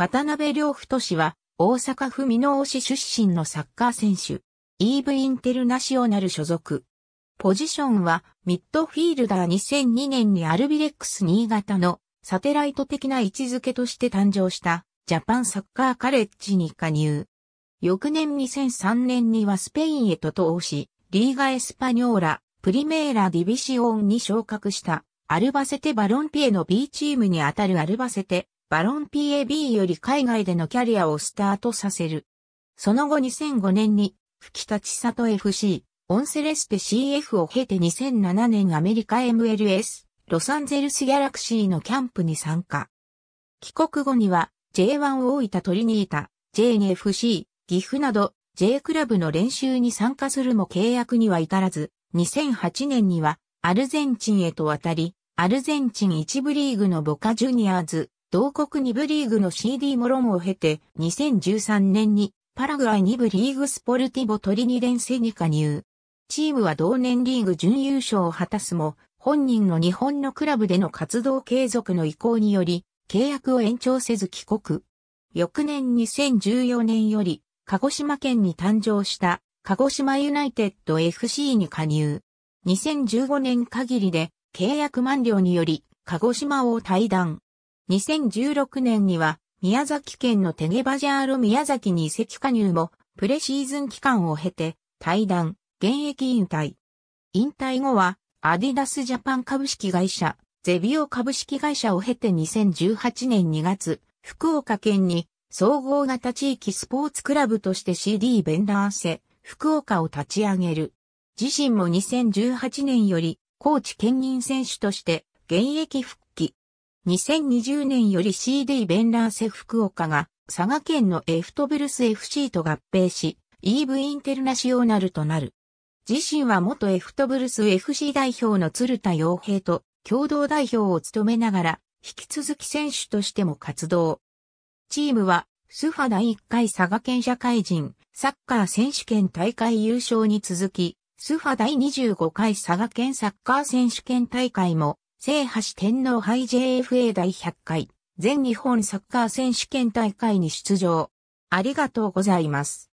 渡辺良太氏は大阪府箕面市出身のサッカー選手。イーブインテルナシオナル所属。ポジションはミッドフィールダー2002年にアルビレックス新潟のサテライト的な位置づけとして誕生したジャパンサッカーカレッジに加入。翌年2003年にはスペインへと通し、リーガエスパニョーラ、プリメーラディビシオンに昇格したアルバセテバロンピエの B チームにあたるアルバセテバロン PAB より海外でのキャリアをスタートさせる。その後2005年に、吹田千里 FC、オンセレステ CF を経て2007年アメリカ MLS、ロサンゼルスギャラクシーのキャンプに参加。帰国後には J1 大分トリニータ、JNFC、岐阜など J クラブの練習に参加するも契約には至らず、2008年にはアルゼンチンへと渡り、アルゼンチン一部リーグのボカジュニアーズ、同国2部リーグの CD モロンを経て、2013年にパラグアイ2部リーグスポルティボトリニデンセに加入。チームは同年リーグ準優勝を果たすも、本人の日本のクラブでの活動継続の意向により、契約を延長せず帰国。翌年2014年より、鹿児島県に誕生した鹿児島ユナイテッド FC に加入。2015年限りで契約満了により鹿児島を退団。2016年には宮崎県のテゲバジャーロ宮崎に移籍加入もプレシーズン期間を経て退団、現役引退。引退後はアディダスジャパン株式会社、ゼビオ株式会社を経て2018年2月、福岡県に総合型地域スポーツクラブとして CD ベンダーセ、福岡を立ち上げる。自身も2018年より、コーチ兼任選手として現役復帰2020年より CD ベンラーセ福岡が佐賀県のエフトブルス FC と合併し、イーブインテルナシオナルとなる。自身は元エフトブルス FC 代表の鶴田洋平と共同代表を務めながら、引き続き選手としても活動。チームは、スファ第1回佐賀県社会人サッカー選手権大会優勝に続き、スファ第25回佐賀県サッカー選手権大会も聖橋天皇杯 JFA 第100回全日本サッカー選手権大会に出場。ありがとうございます。